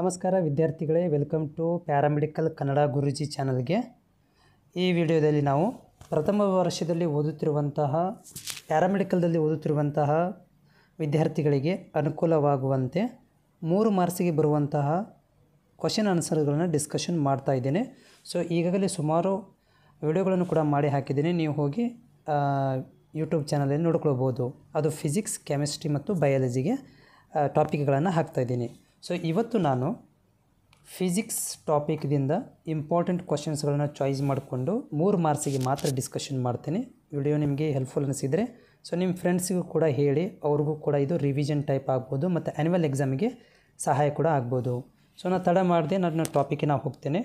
ನಮಸ್ಕಾರ ವಿದ್ಯಾರ್ಥಿಗಳೇ welcome to paramedical Kannada Guruji ಚಾನಲ್ಗೆ ಈ ವಿಡಿಯೋದಲ್ಲಿ ನಾವು ಪ್ರಥಮ ವರ್ಷದಲ್ಲಿ ಓದುತ್ತಿರುವಂತಹ ಪ್ಯಾರಾಮೆಡಿಕಲ್ದಲ್ಲಿ ಓದುತ್ತಿರುವಂತಹ ವಿದ್ಯಾರ್ಥಿಗಳಿಗೆ ಅನುಕೂಲವಾಗುವಂತೆ ಮೂರು ಮಾರ್ಕ್ಸಿಗೆ ಬರುವಂತಹ ಕ್ವಶನ್ ಆನ್ಸರ್ಗಳನ್ನು ಡಿಸ್ಕಷನ್ ಮಾಡ್ತಾ ಇದ್ದೇನೆ. ಸೊ ಈಗಾಗಲೇ ಸುಮಾರು ವಿಡಿಯೋಗಳನ್ನು ಕೂಡ ಮಾಡಿ ಹಾಕಿದ್ದೀನಿ. ನೀವು ಹೋಗಿ ಯೂಟ್ಯೂಬ್ ಚಾನಲಲ್ಲಿ ನೋಡ್ಕೊಳ್ಬೋದು. ಅದು ಫಿಸಿಕ್ಸ್ ಕೆಮಿಸ್ಟ್ರಿ ಮತ್ತು ಬಯಾಲಜಿಗೆ ಟಾಪಿಕ್ಗಳನ್ನು ಹಾಕ್ತಾಯಿದ್ದೀನಿ ಸೊ ಇವತ್ತು ನಾನು ಫಿಸಿಕ್ಸ್ ಟಾಪಿಕ್ದಿಂದ ಇಂಪಾರ್ಟೆಂಟ್ ಕ್ವಶನ್ಸ್ಗಳನ್ನ ಚಾಯ್ಸ್ ಮಾಡಿಕೊಂಡು ಮೂರು ಮಾರ್ಕ್ಸಿಗೆ ಮಾತ್ರ ಡಿಸ್ಕಷನ್ ಮಾಡ್ತೀನಿ. ವಿಡಿಯೋ ನಿಮಗೆ ಹೆಲ್ಪ್ಫುಲ್ ಅನಿಸಿದರೆ. ಸೊ ನಿಮ್ಮ ಫ್ರೆಂಡ್ಸಿಗೂ ಕೂಡ ಹೇಳಿ, ಅವ್ರಿಗೂ ಕೂಡ ಇದು ರಿವಿಷನ್ ಟೈಪ್ ಆಗ್ಬೋದು ಮತ್ತು ಆ್ಯನ್ಯುವಲ್ ಎಕ್ಸಾಮಿಗೆ ಸಹಾಯ ಕೂಡ ಆಗ್ಬೋದು. ಸೊ ನಾನು ತಡ ಮಾಡಿದೆ ನಾನು ಟಾಪಿಕ್ಗೆ ನಾವು ಹೋಗ್ತೇನೆ.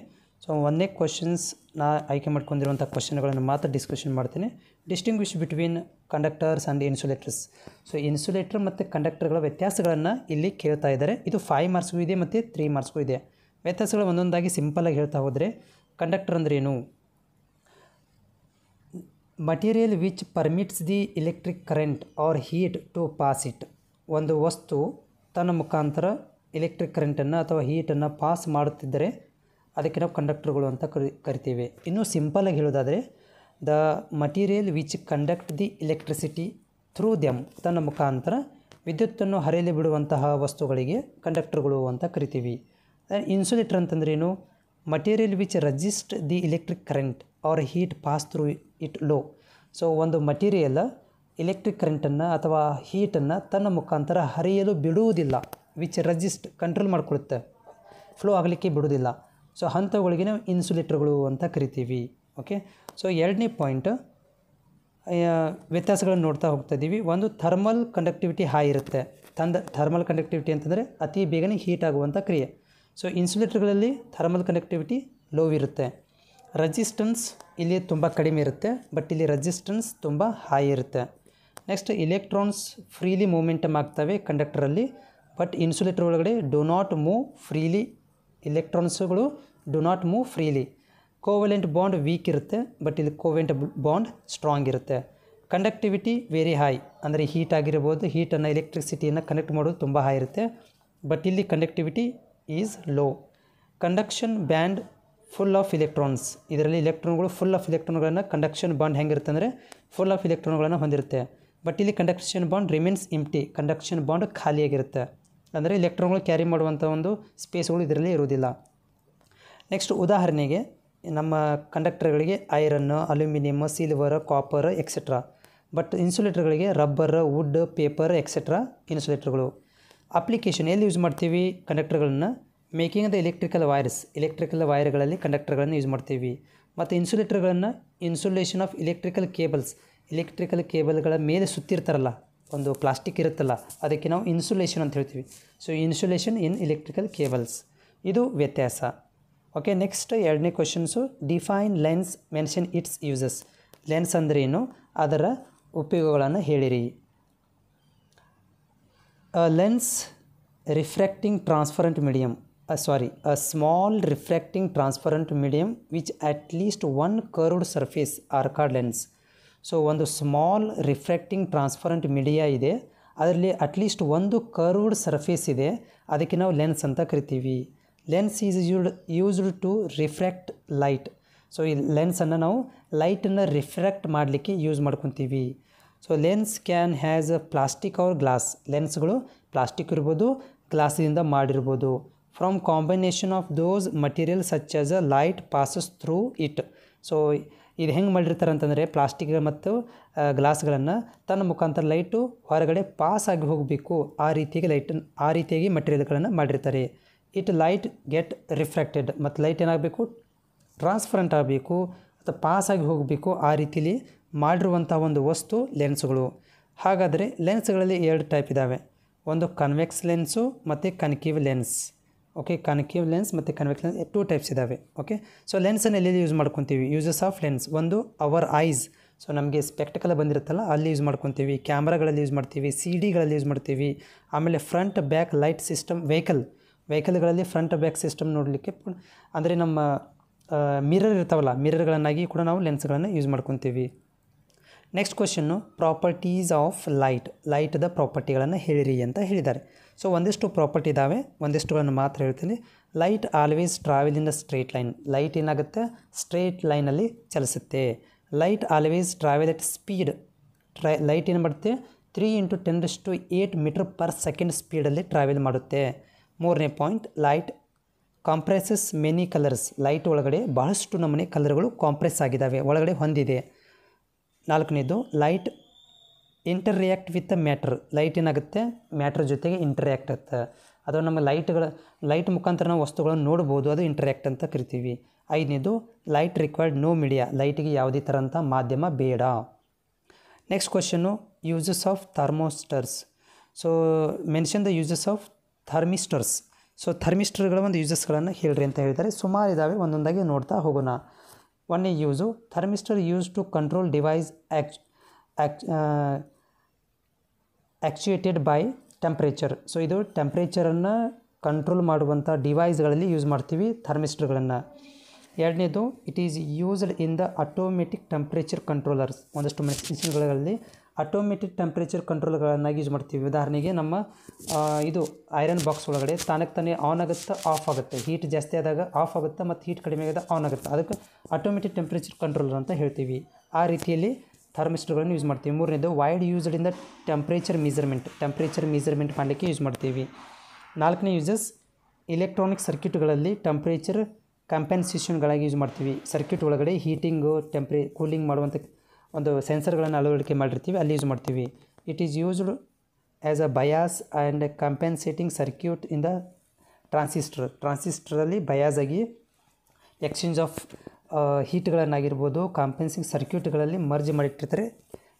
ಸೊ ಒಂದೇ ಕ್ವಶನ್ಸ್ ನಾ ಆಯ್ಕೆ ಮಾಡ್ಕೊಂಡಿರುವಂಥ ಕ್ವಶನ್ಗಳನ್ನು ಮಾತ್ರ ಡಿಸ್ಕಷನ್ ಮಾಡ್ತೀನಿ. Distinguish between conductors and insulators so insulator ಮತ್ತು ಕಂಡಕ್ಟರ್ಗಳ ವ್ಯತ್ಯಾಸಗಳನ್ನು ಇಲ್ಲಿ ಕೇಳ್ತಾ ಇದ್ದಾರೆ. ಇದು ಫೈವ್ ಮಾರ್ಕ್ಸ್ಗೂ ಇದೆ ಮತ್ತು ತ್ರೀ ಮಾರ್ಕ್ಸ್ಗೂ ಇದೆ. ವ್ಯತ್ಯಾಸಗಳು ಒಂದೊಂದಾಗಿ ಸಿಂಪಲಾಗಿ ಹೇಳ್ತಾ ಹೋದರೆ ಕಂಡಕ್ಟರ್ ಅಂದ್ರೇನು material which permits the electric current or heat to pass it ಒಂದು ವಸ್ತು ತನ್ನ ಮುಖಾಂತರ ಎಲೆಕ್ಟ್ರಿಕ್ ಕರೆಂಟನ್ನು ಅಥವಾ ಹೀಟನ್ನು ಪಾಸ್ ಮಾಡುತ್ತಿದ್ದರೆ ಅದಕ್ಕೆ ನಾವು ಕಂಡಕ್ಟರ್ಗಳು ಅಂತ ಕರಿ, ಕರಿತೀವಿ. ಇನ್ನೂ ಸಿಂಪಲಾಗಿ ಹೇಳೋದಾದರೆ the material which conduct the electricity through them ತನ್ನ ಮುಖಾಂತರ ವಿದ್ಯುತ್ತನ್ನು ಹರಿಯಲಿ ಬಿಡುವಂತಹ ವಸ್ತುಗಳಿಗೆ ಕಂಡಕ್ಟರ್ಗಳು ಅಂತ ಕರಿತೀವಿ. ಇನ್ಸುಲೇಟರ್ ಅಂತಂದ್ರೇನು material which resist the electric current or heat pass through it low so ಒಂದು ಮಟೀರಿಯಲ್ ಎಲೆಕ್ಟ್ರಿಕ್ ಕರೆಂಟನ್ನು ಅಥವಾ ಹೀಟನ್ನು ತನ್ನ ಮುಖಾಂತರ ಹರಿಯಲು ಬಿಡುವುದಿಲ್ಲ ವಿಚ್ ರಜಿಸ್ಟ್ ಕಂಟ್ರೋಲ್ ಮಾಡಿಕೊಳ್ಳುತ್ತೆ ಫ್ಲೋ ಆಗಲಿಕ್ಕೆ ಬಿಡುವುದಿಲ್ಲ. ಸೊ ಅಂಥವುಗಳಿಗೆ ನಾವು ಇನ್ಸುಲೇಟರ್ಗಳು ಅಂತ ಕರಿತೀವಿ. ಓಕೆ ಸೊ ಎರಡನೇ ಪಾಯಿಂಟ್ ವ್ಯತ್ಯಾಸಗಳನ್ನು ನೋಡ್ತಾ ಹೋಗ್ತಾ ಇದ್ದೀವಿ ಒಂದು ಥರ್ಮಲ್ ಕಂಡಕ್ಟಿವಿಟಿ ಹೈ ಇರುತ್ತೆ. ತಂದ ಥರ್ಮಲ್ ಕಂಡಕ್ಟಿವಿಟಿ ಅಂತಂದರೆ ಅತಿ ಬೇಗನೆ ಹೀಟ್ ಆಗುವಂಥ ಕ್ರಿಯೆ. ಸೊ ಇನ್ಸುಲೇಟರ್ಗಳಲ್ಲಿ ಥರ್ಮಲ್ ಕಂಡಕ್ಟಿವಿಟಿ ಲೋ ಇರುತ್ತೆ. ರೆಜಿಸ್ಟೆನ್ಸ್ ಇಲ್ಲಿ ತುಂಬ ಕಡಿಮೆ ಇರುತ್ತೆ. ಬಟ್ ಇಲ್ಲಿ ರೆಜಿಸ್ಟೆನ್ಸ್ ತುಂಬ ಹೈ ಇರುತ್ತೆ. ನೆಕ್ಸ್ಟ್ ಇಲೆಕ್ಟ್ರಾನ್ಸ್ ಫ್ರೀಲಿ ಮೂಮೆಂಟಮ್ ಆಗ್ತವೆ ಕಂಡಕ್ಟರಲ್ಲಿ ಬಟ್ ಇನ್ಸುಲೇಟರ್ ಒಳಗಡೆ do not move freely ಇಲೆಕ್ಟ್ರಾನ್ಸ್ಗಳು do not move freely covalent bond weak ಇರುತ್ತೆ ಬಟ್ ಇಲ್ಲಿ ಕೋವೆಂಟ್ ಬಾಂಡ್ ಸ್ಟ್ರಾಂಗ್ ಇರುತ್ತೆ. ಕಂಡಕ್ಟಿವಿಟಿ ವೆರಿ ಹೈ ಅಂದರೆ ಹೀಟ್ ಆಗಿರ್ಬೋದು ಹೀಟನ್ನು ಎಲೆಕ್ಟ್ರಿಸಿಟಿಯನ್ನು ಕನೆಕ್ಟ್ ಮಾಡೋದು ತುಂಬ ಹೈ ಇರುತ್ತೆ ಬಟ್ ಇಲ್ಲಿ conductivity is low conduction band full of electrons ಇದರಲ್ಲಿ ಇಲೆಕ್ಟ್ರಾನ್ಗಳು ಫುಲ್ ಆಫ್ ಇಲೆಕ್ಟ್ರಾನ್ಗಳನ್ನು ಕಂಡಕ್ಷನ್ ಬಾಂಡ್ ಹೆಂಗಿರುತ್ತೆ ಅಂದರೆ ಫುಲ್ ಆಫ್ ಇಲೆಕ್ಟ್ರಾನ್ಗಳನ್ನು ಹೊಂದಿರುತ್ತೆ. ಬಟ್ ಇಲ್ಲಿ conduction bond remains empty conduction bond ಖಾಲಿಯಾಗಿರುತ್ತೆ. ಅಂದರೆ ಇಲೆಕ್ಟ್ರಾನ್ಗಳು ಕ್ಯಾರಿ ಮಾಡುವಂಥ ಒಂದು ಸ್ಪೇಸ್ಗಳು ಇದರಲ್ಲಿ ಇರುವುದಿಲ್ಲ. ನೆಕ್ಸ್ಟ್ ಉದಾಹರಣೆಗೆ ನಮ್ಮ ಕಂಡಕ್ಟರ್ಗಳಿಗೆ iron aluminium silver, copper etcetera but ಇನ್ಸುಲೇಟರ್ಗಳಿಗೆ rubber, wood, paper etcetera ಇನ್ಸುಲೇಟರ್ಗಳು. ಅಪ್ಲಿಕೇಶನ್ ಎಲ್ಲಿ ಯೂಸ್ ಮಾಡ್ತೀವಿ? ಕಂಡಕ್ಟರ್ಗಳನ್ನು making the electrical wires electrical ವೈರ್ಗಳಲ್ಲಿ ಕಂಡಕ್ಟರ್ಗಳನ್ನು ಯೂಸ್ ಮಾಡ್ತೀವಿ. ಮತ್ತು ಇನ್ಸುಲೇಟರ್ಗಳನ್ನು insulation of electrical cables electrical ಕೇಬಲ್ಗಳ ಮೇಲೆ ಸುತ್ತಿರ್ತಾರಲ್ಲ ಒಂದು ಪ್ಲಾಸ್ಟಿಕ್ ಇರುತ್ತಲ್ಲ, ಅದಕ್ಕೆ ನಾವು ಇನ್ಸುಲೇಷನ್ ಅಂತ ಹೇಳ್ತೀವಿ. So insulation in electrical cables ಇದು ವ್ಯತ್ಯಾಸ. ಓಕೆ ನೆಕ್ಸ್ಟ್ ಎರಡನೇ questions define lens mention its uses lens ಅಂದ್ರೇನು? ಅದರ ಉಪಯೋಗಗಳನ್ನು ಹೇಳಿರಿ. A lens refracting transparent medium sorry a small refracting transparent medium which at least one curved surface are called lens so ಒಂದು small refracting transparent media ಇದೆ. ಅದರಲ್ಲಿ at least ಒಂದು curved surface ಇದೆ. ಅದಕ್ಕೆ ನಾವು ಲೆನ್ಸ್ ಅಂತ ಕರಿತೀವಿ. Lens is used used to refract light so ಈ ಲೆನ್ಸನ್ನು ನಾವು ಲೈಟನ್ನು ರಿಫ್ರಾಕ್ಟ್ ಮಾಡಲಿಕ್ಕೆ ಯೂಸ್ ಮಾಡ್ಕೊತೀವಿ. So lens can has a plastic or glass ಲೆನ್ಸ್ಗಳು plastic ಇರ್ಬೋದು ಗ್ಲಾಸಿಂದ ಮಾಡಿರ್ಬೋದು. From combination of those material such as a light passes through it so ಇದು ಹೆಂಗೆ ಮಾಡಿರ್ತಾರೆ ಅಂತಂದರೆ ಪ್ಲಾಸ್ಟಿಕ್ ಮತ್ತು ಗ್ಲಾಸ್ಗಳನ್ನು ತನ್ನ ಮುಖಾಂತರ ಲೈಟು ಹೊರಗಡೆ ಪಾಸ್ ಆಗಿ ಹೋಗಬೇಕು. ಆ ರೀತಿಯಾಗಿ ಲೈಟ್, ಆ ರೀತಿಯಾಗಿ ಮೆಟೀರಿಯಲ್ಗಳನ್ನು ಮಾಡಿರ್ತಾರೆ. ಇಟ್ ಲೈಟ್ ಗೆಟ್ ರಿಫ್ರಾಕ್ಟೆಡ್ ಮತ್ತು ಲೈಟ್ ಏನಾಗಬೇಕು? ಟ್ರಾನ್ಸ್ಪರೆಂಟ್ ಆಗಬೇಕು. ಅಥವಾ ಪಾಸ್ ಆಗಿ ಹೋಗಬೇಕು ಆ ರೀತಿಲಿ ಮಾಡಿರುವಂಥ ಒಂದು ವಸ್ತು ಲೆನ್ಸ್ಗಳು. ಹಾಗಾದರೆ ಲೆನ್ಸ್ಗಳಲ್ಲಿ ಎರಡು ಟೈಪ್ ಇದ್ದಾವೆ ಒಂದು ಕನ್ವೆಕ್ಸ್ ಲೆನ್ಸು ಮತ್ತು concave lens. Okay concave lens ಮತ್ತು ಕನ್ವೆಕ್ಸ್ ಲೆನ್ಸ್ ಟೂ ಟೈಪ್ಸ್ ಇದ್ದಾವೆ ಓಕೆ ಸೊ ಲೆನ್ಸನ್ನು ಎಲ್ಲೆಲ್ಲಿ ಯೂಸ್ ಮಾಡ್ಕೊತೀವಿ? ಯೂಸಸ್ ಆಫ್ ಲೆನ್ಸ್ ಒಂದು ಅವರ್ ಐಸ್ ಸೊ ನಮಗೆ ಸ್ಪೆಕ್ಟಿಕಲ್ ಬಂದಿರುತ್ತಲ್ಲ, ಅಲ್ಲಿ ಯೂಸ್ ಮಾಡ್ಕೊತೀವಿ. ಕ್ಯಾಮ್ರಾಗಳಲ್ಲಿ ಯೂಸ್ ಮಾಡ್ತೀವಿ ಸಿ ಡಿಗಳಲ್ಲಿ ಯೂಸ್ ಮಾಡ್ತೀವಿ. ಆಮೇಲೆ front back light system vehicle ವೆಹಿಕಲ್ಗಳಲ್ಲಿ front back system ನೋಡಲಿಕ್ಕೆ ಅಂದರೆ ನಮ್ಮ ಮಿರರ್ ಇರ್ತಾವಲ್ಲ ಮಿರರ್ಗಳನ್ನಾಗಿ ಕೂಡ ನಾವು ಲೆನ್ಸ್ಗಳನ್ನು ಯೂಸ್ ಮಾಡ್ಕೊತೀವಿ. Next question properties of light ಲೈಟ್ದ ಪ್ರಾಪರ್ಟಿಗಳನ್ನು ಹೇಳಿರಿ ಅಂತ ಹೇಳಿದ್ದಾರೆ. ಸೊ ಒಂದಿಷ್ಟು ಪ್ರಾಪರ್ಟಿ ಇದ್ದಾವೆ ಒಂದಿಷ್ಟುಗಳನ್ನು ಮಾತ್ರ ಹೇಳ್ತೀನಿ. Light always travel in the straight line light ಏನಾಗುತ್ತೆ? ಸ್ಟ್ರೇಟ್ ಲೈನಲ್ಲಿ ಚಲಿಸುತ್ತೆ. Light always travel at speed try light ಏನು ಮಾಡುತ್ತೆ? Three into ten to eight metre per second ಸ್ಪೀಡಲ್ಲಿ travel ಮಾಡುತ್ತೆ. ಮೂರನೇ point light compresses many colours light ಒಳಗಡೆ ಬಹಳಷ್ಟು ನಮೂನೆ ಕಲರ್ಗಳು ಕಾಂಪ್ರೆಸ್ ಆಗಿದ್ದಾವೆ ಒಳಗಡೆ ಹೊಂದಿದೆ. ನಾಲ್ಕನೇದು light interact with matter light ಏನಾಗುತ್ತೆ? ಮ್ಯಾಟ್ರ್ ಜೊತೆಗೆ ಇಂಟರ್ಯಾಕ್ಟ್ ಆಗುತ್ತೆ ಅಥವಾ ನಮ್ಮ ಲೈಟ್ಗಳ ಲೈಟ್ ಮುಖಾಂತರ ನಾವು ವಸ್ತುಗಳನ್ನು ನೋಡ್ಬೋದು, ಅದು ಇಂಟರ್ಯಾಕ್ಟ್ ಅಂತ ಕರಿತೀವಿ. ಐದನೇದು ಲೈಟ್ ರಿಕ್ವೈರ್ಡ್ ನೋ ಮೀಡಿಯಾ ಲೈಟಿಗೆ ಯಾವುದೇ ಥರಂಥ ಮಾಧ್ಯಮ ಬೇಡ. Next question uses of thermistors so mention the uses of thermistors so ಥರ್ಮಿಸ್ಟರ್ಗಳ ಒಂದು ಯೂಸಸ್ಗಳನ್ನು ಹೇಳ್ರಿ ಅಂತ ಹೇಳ್ತಾರೆ ಸುಮಾರು ಇದ್ದಾವೆ ಒಂದೊಂದಾಗಿ ನೋಡ್ತಾ ಹೋಗೋಣ. ಒಂದೇ use thermistor use to control device act, uh, actuated by temperature so ಇದು ಟೆಂಪ್ರೇಚರನ್ನು ಕಂಟ್ರೋಲ್ ಮಾಡುವಂಥ ಡಿವೈಸ್ಗಳಲ್ಲಿ ಯೂಸ್ ಮಾಡ್ತೀವಿ ಥರ್ಮಿಸ್ಟರ್ಗಳನ್ನು ಎರಡನೇದು it is used in the automatic temperature controllers ಒಂದಷ್ಟು ಮೆಷಿನ್ಗಳಲ್ಲಿ ಆಟೋಮೆಟಿಕ್ ಟೆಂಪ್ರೇಚರ್ ಕಂಟ್ರೋಲ್ಗಳನ್ನಾಗಿ ಯೂಸ್ ಮಾಡ್ತೀವಿ. ಉದಾಹರಣೆಗೆ ನಮ್ಮ ಇದು ಐರನ್ ಬಾಕ್ಸ್ ಒಳಗಡೆ ತಾನಕ್ಕೆ ತಾನೇ ಆನ್ ಆಗುತ್ತೆ ಆಫ್ ಆಗುತ್ತೆ. ಹೀಟ್ ಜಾಸ್ತಿ ಆದಾಗ ಆಫ್ ಆಗುತ್ತೆ ಮತ್ತು ಹೀಟ್ ಕಡಿಮೆ ಆದಾಗ ಆನ್ ಆಗುತ್ತೆ. ಅದಕ್ಕೆ ಆಟೋಮೆಟಿಕ್ ಟೆಂಪ್ರೇಚರ್ ಕಂಟ್ರೋಲರ್ ಅಂತ ಹೇಳ್ತೀವಿ. ಆ ರೀತಿಯಲ್ಲಿ ಥರ್ಮಿಸ್ಟರ್ಗಳನ್ನು ಯೂಸ್ ಮಾಡ್ತೀವಿ. ಮೂರನೇದು ವೈಡ್ ಯೂಸ್ಡಿಂದ ಟೆಂಪ್ರೇಚರ್ ಮೀಸರ್ಮೆಂಟ್ ಟೆಂಪ್ರೇಚರ್ ಮೀಸರ್ಮೆಂಟ್ ಮಾಡಲಿಕ್ಕೆ ಯೂಸ್ ಮಾಡ್ತೀವಿ. ನಾಲ್ಕನೇ ಯೂಸಸ್ ಇಲೆಕ್ಟ್ರಾನಿಕ್ ಸರ್ಕ್ಯೂಟ್ಗಳಲ್ಲಿ ಟೆಂಪ್ರೇಚರ್ ಕಂಪೆನ್ಸೇಷನ್ಗಳಾಗಿ ಯೂಸ್ ಮಾಡ್ತೀವಿ. ಸರ್ಕ್ಯೂಟ್ ಒಳಗಡೆ ಹೀಟಿಂಗು ಟೆಂಪ್ರೇ ಕೂಲಿಂಗ್ ಮಾಡುವಂಥ ಒಂದು ಸೆನ್ಸರ್ಗಳನ್ನು ಅಳವಡಿಕೆ ಮಾಡಿರ್ತೀವಿ, ಅಲ್ಲಿ ಯೂಸ್ ಮಾಡ್ತೀವಿ. It is used as a bias and compensating circuit in the transistor ಟ್ರಾನ್ಸಿಸ್ಟರಲ್ಲಿ bias ಆಗಿ ಎಕ್ಸ್ಚೇಂಜ್ ಆಫ್ ಹೀಟ್ಗಳನ್ನಾಗಿರ್ಬೋದು ಕಾಂಪೆನ್ಸಿಂಗ್ ಸರ್ಕ್ಯೂಟ್ಗಳಲ್ಲಿ ಮರ್ಜ್ ಮಾಡಿಟ್ಟಿರ್ತಾರೆ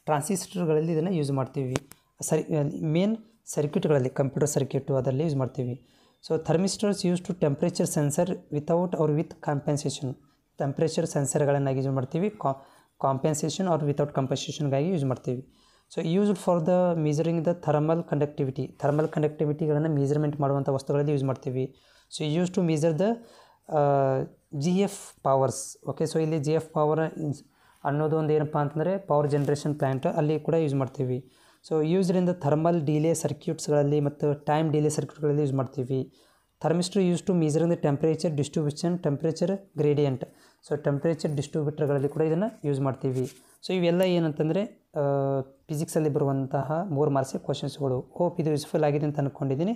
ಟ್ರಾನ್ಸಿಸ್ಟರ್ಗಳಲ್ಲಿ ಇದನ್ನು ಯೂಸ್ ಮಾಡ್ತೀವಿ. ಸರಿ ಮೇನ್ ಸರ್ಕ್ಯೂಟ್ಗಳಲ್ಲಿ ಕಂಪ್ಯೂಟರ್ ಸರ್ಕ್ಯೂಟು ಅದರಲ್ಲಿ ಯೂಸ್ ಮಾಡ್ತೀವಿ. So thermistors use to temperature sensor without ಅವ್ರ ವಿತ್ ಕಾಂಪೆನ್ಸೇಷನ್ ಟೆಂಪ್ರೇಚರ್ ಸೆನ್ಸರ್ಗಳನ್ನಾಗಿ ಯೂಸ್ ಮಾಡ್ತೀವಿ. ಕಾಂಪೆನ್ಸೇಷನ್ ಆರ್ ವಿತೌಟ್ ಕಾಂಪೆನ್ಸೇಷನ್ಗಾಗಿ ಯೂಸ್ ಮಾಡ್ತೀವಿ. So used for the measuring the thermal conductivity thermal ಕಂಡಕ್ಟಿವಿಟಿಗಳನ್ನು measurement ಮಾಡುವಂಥ ವಸ್ತುಗಳಲ್ಲಿ ಯೂಸ್ ಮಾಡ್ತೀವಿ. So use to measure the G F powers okay so ಇಲ್ಲಿ G F power ಅನ್ನೋದು ಒಂದು ಏನಪ್ಪ ಅಂತಂದರೆ ಪವರ್ ಜನ್ರೇಷನ್ ಪ್ಲ್ಯಾಂಟ್ ಅಲ್ಲಿ ಕೂಡ ಯೂಸ್ ಮಾಡ್ತೀವಿ. So used in the thermal delay ಸರ್ಕ್ಯೂಟ್ಸ್ಗಳಲ್ಲಿ ಮತ್ತು ಟೈಮ್ ಡಿಲೇ ಸರ್ಕ್ಯೂಟ್ಗಳಲ್ಲಿ ಯೂಸ್ ಮಾಡ್ತೀವಿ. Thermistor use to measuring the temperature distribution temperature gradient so temperature ಡಿಸ್ಟ್ರಿಬ್ಯೂಟರ್ಗಳಲ್ಲಿ ಕೂಡ ಇದನ್ನು ಯೂಸ್ ಮಾಡ್ತೀವಿ. ಸೊ ಇವೆಲ್ಲ ಏನಂತಂದರೆ ಫಿಸಿಕ್ಸಲ್ಲಿ ಬರುವಂತಹ ಮೂರು ಮಾರ್ಕ್ಸಿಗೆ ಕ್ವಶನ್ಸ್ಗಳು ಹೋಪ್ ಇದು ಯೂಸ್ಫುಲ್ ಆಗಿದೆ ಅಂತ ಅಂದ್ಕೊಂಡಿದ್ದೀನಿ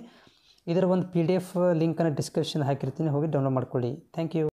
ಇದರ ಒಂದು ಪಿ ಡಿ ಎಫ್ ಲಿಂಕನ್ನು ಡಿಸ್ಕ್ರಿಪ್ಷನ್ ಹಾಕಿರ್ತೀನಿ. ಹೋಗಿ ಡೌನ್ಲೋಡ್ ಮಾಡ್ಕೊಳ್ಳಿ. Thank you